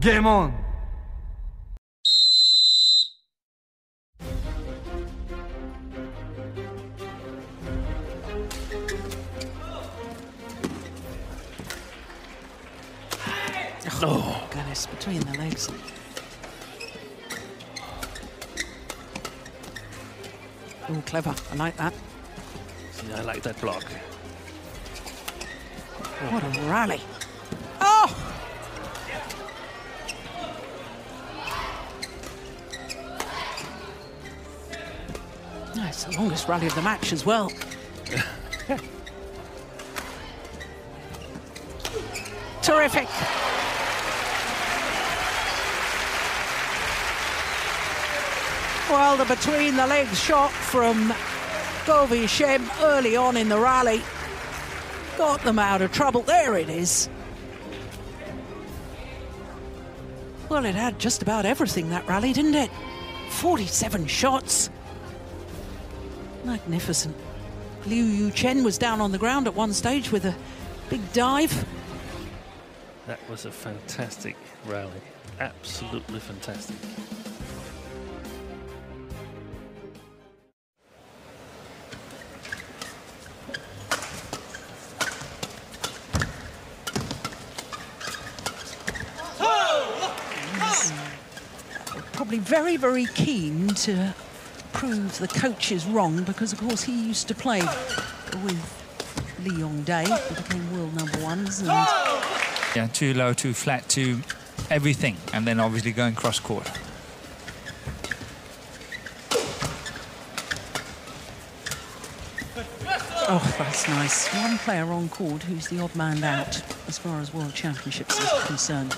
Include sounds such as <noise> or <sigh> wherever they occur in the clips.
Game on! Oh, goodness, between the legs. Oh, clever. I like that. Yeah, I like that block. What a rally. Oh! That's the longest rally of the match as well. <laughs> Terrific. Well, the between the legs shot from Govi Shem early on in the rally got them out of trouble. There it is. Well, it had just about everything that rally, didn't it? 47 shots. Magnificent. Liu Yu Chen was down on the ground at one stage with a big dive. That was a fantastic rally. Absolutely fantastic. Very, very keen to prove the coach is wrong because, of course, he used to play with Lee Yong Dae, who became world number ones. And Yeah, too low, too flat, too everything, and then obviously going cross court. Oh, that's nice. One player on court who's the odd man out as far as World Championships is concerned.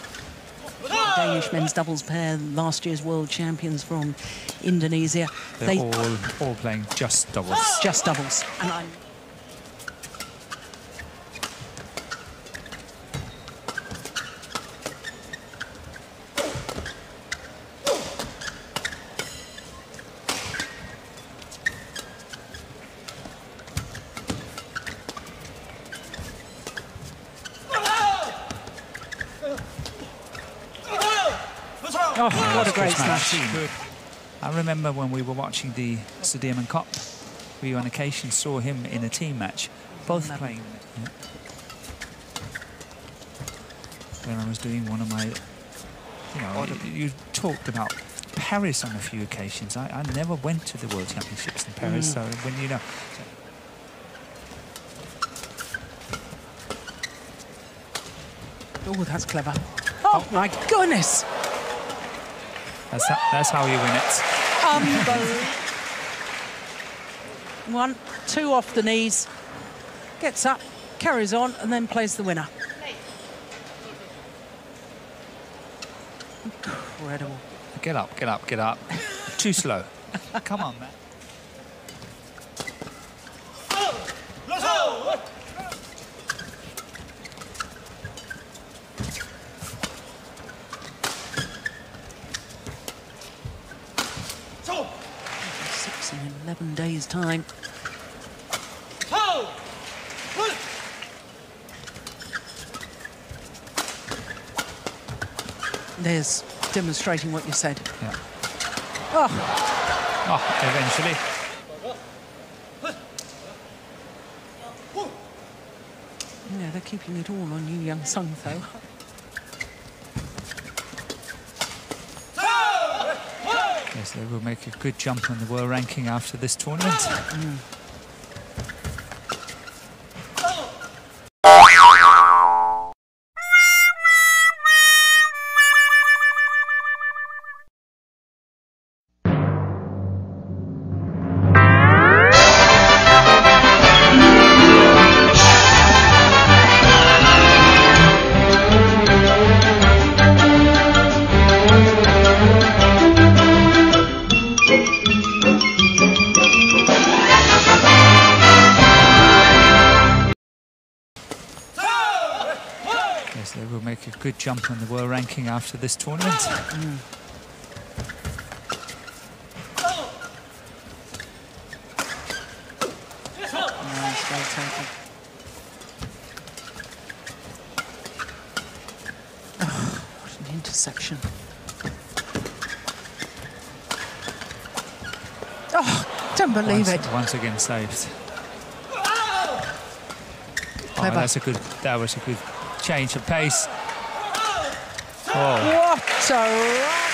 Danish men's doubles pair, last year's world champions from Indonesia. They're they all all playing just doubles. just doubles. And I'm Oh, what a great match. I remember when we were watching the Sudirman Cup, we on occasion saw him in a team match, both playing. Yeah. When I was doing one of my, you know, you talked about Paris on a few occasions. I, I never went to the World Championships in Paris, Mm. so when you know, Oh, that's clever. Oh, my goodness. That's how, that's how you win it. Um, one, two off the knees, gets up, carries on, and then plays the winner. Incredible. Get up, get up, get up. Too slow. <laughs> Come on, man. Six in 11 days' time. There's demonstrating what you said. Yeah. Oh, Oh, eventually. yeah, they're keeping it all on you, young Sung, though. Yes, they will make a good jump in the world ranking after this tournament. Yes, good jump on the world ranking after this tournament. Nice, well taken. section. Oh, don't believe once, it. Once again saved. Oh, that's a good. That was a good change of pace. Oh, What a run.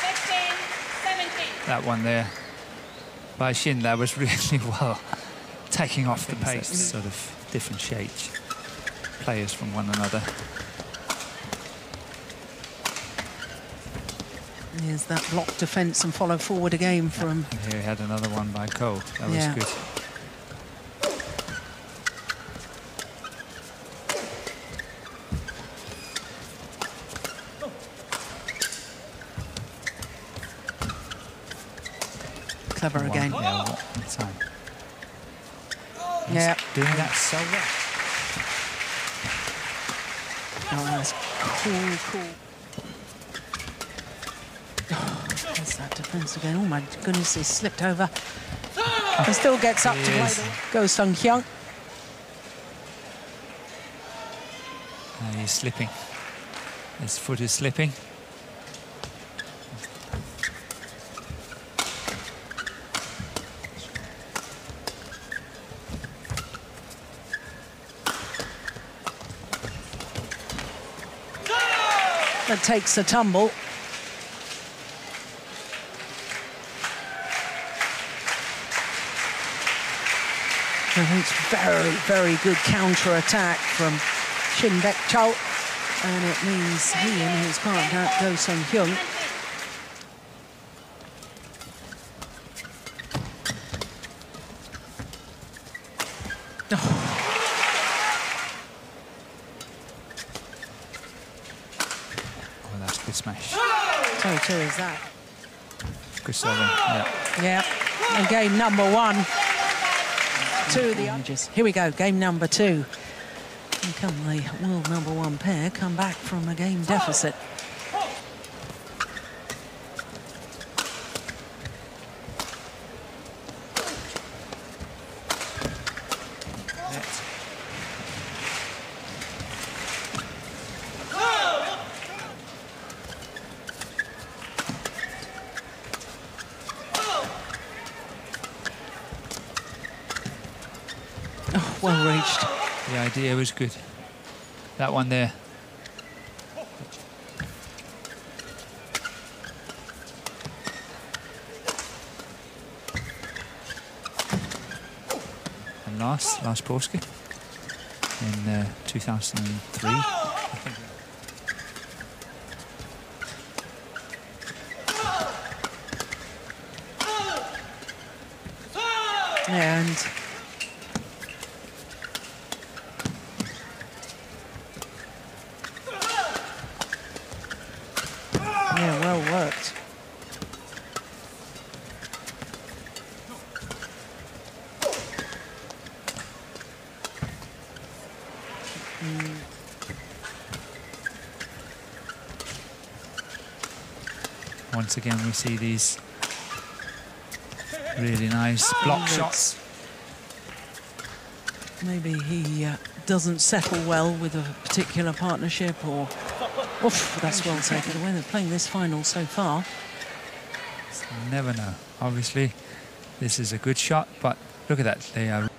16, 17. that one there by Shin. That was <laughs> really well taking off the pace. Sort of different differentiate players from one another. Here's that block defence and follow forward again from And here we had another one by Cole. That was Yeah. good. Clever One- again. Yeah, one time. Yeah. Doing that so well. Oh, that's cool, cool. Oh, there's that defence again. Oh my goodness, he slipped over. And still gets up to play Ko Sung Hyun. He's slipping. His foot is slipping. Takes a tumble. It's very, very good counter attack from Shin Baek Cheol. And it means he and his partner, Ko Sung Hyun, Oh, that's a good smash. So too is that. Good serving. Yeah. Yeah, and game number one Two of the images. Here we go, game number two. And can the world number one pair come back from a game deficit? Oh, well reached. The idea was good. That one there. And last, last Polski in uh, 2003. I. And yeah, well worked. Once again, we see these really nice block shots. Maybe he uh, doesn't settle well with a particular partnership, or oof, that's well taken away. They're playing this final so far. Never know. Obviously, this is a good shot, but look at that. They are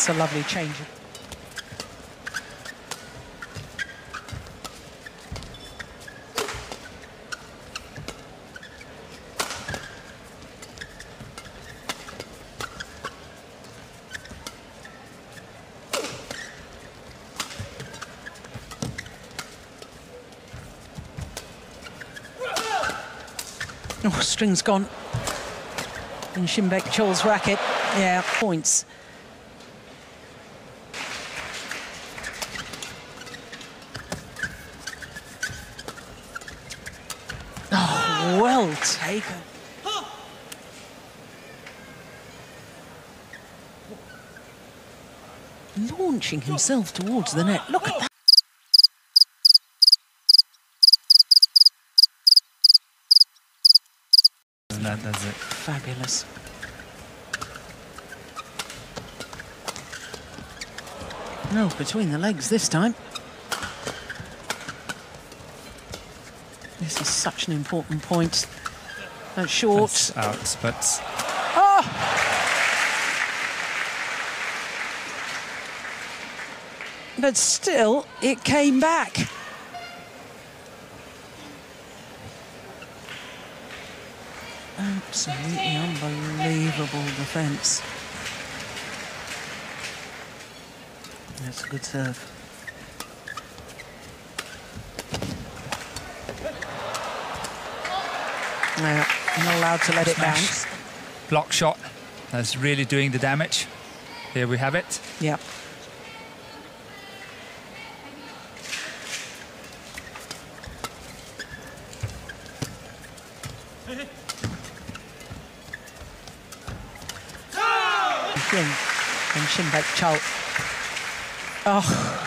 It's a lovely change. Oh, string's gone. And Shin Baek Cheol's racket. Yeah, points. taken. Launching himself towards the net. Look at that. That does it. Fabulous. No, between the legs this time. This is such an important point. That's short. That's out, but Oh! Ah! But still, it came back. Absolutely unbelievable defence. That's a good serve. No, not allowed to let it bounce. block shot. That's really doing the damage. Here we have it. Yeah. Again, and Shimbek Chol. Oh.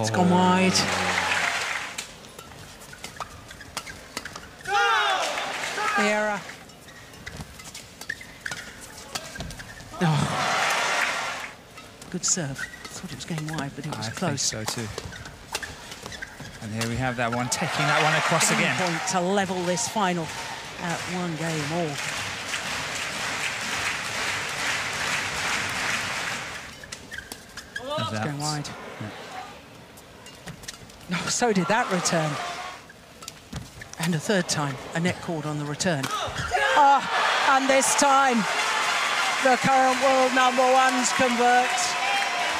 It's gone wide. The error. Oh. Good serve. Thought it was going wide, but it was I close. think so too. And here we have that one, taking that one across One again. point to level this final at one game all. That's going wide. No, so did that return. And a third time, a net cord on the return. Ah, and this time, the current world number ones convert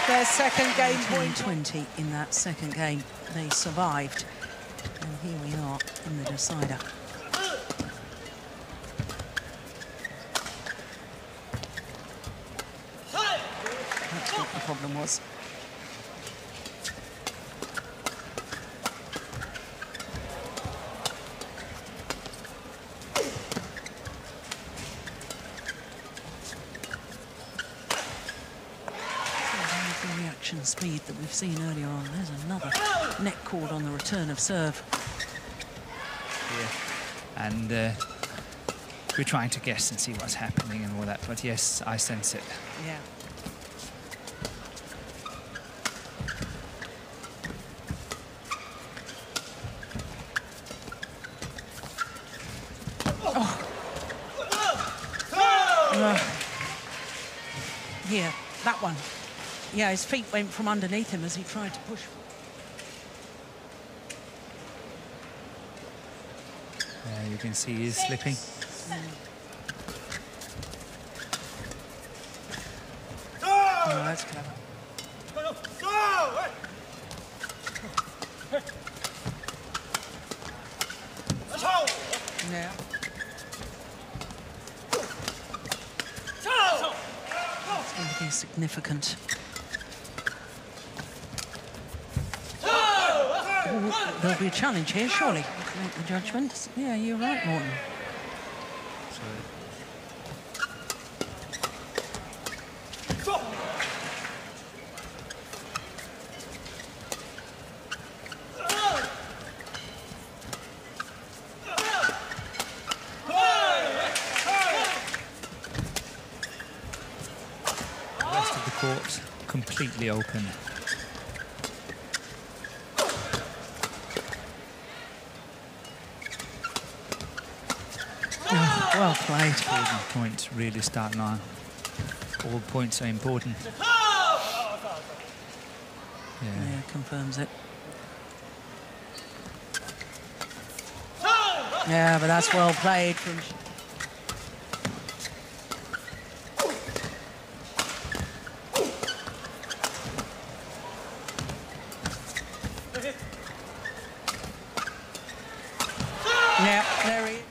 their second game point. 20 in that second game. They survived. And here we are in the decider. That's what the problem was. Speed that we've seen earlier on. There's another net cord on the return of serve. And uh, we're trying to guess and see what's happening and all that. But yes, I sense it. Yeah. Oh. Yeah, that one. Yeah, his feet went from underneath him as he tried to push. Uh, you can see he's slipping. Oh, that's clever. Yeah. It's going to be significant. There'll be a challenge here, surely. Make the judgment. Yeah, you're right, Morten. Completely open. Well played. Golden points really starting on. All points are important. Yeah. Yeah, confirms it. Yeah, but that's well played from. Yeah, there he is.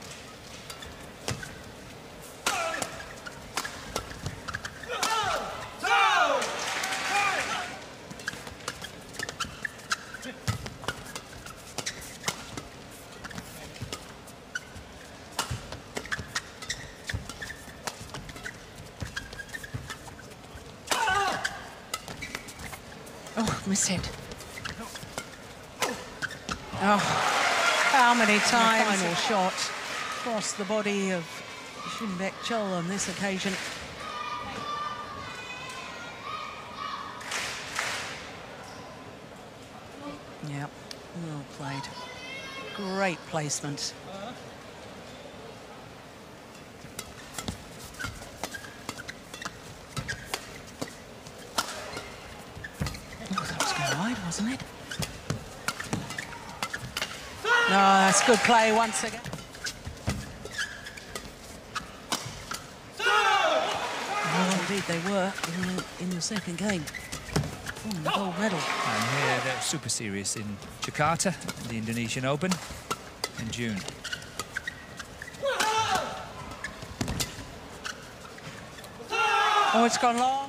Oh, how many times? Final shot across the body of Shinbek Chul on this occasion. Yep, well played. Great placement. Oh, that was going wide, wasn't it? No, that's good play once again. Well, indeed they were in the, in the second game. Won the gold medal. And here they're Superseries in Jakarta, the Indonesian Open in June. Oh, it's gone long.